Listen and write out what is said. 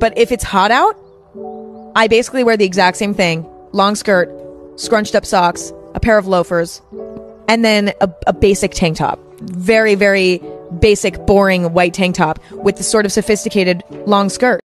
But if it's hot out, I basically wear the exact same thing long skirt, scrunched up socks, a pair of loafers, and then a, a basic tank top. Very, very basic, boring white tank top with the sort of sophisticated long skirt.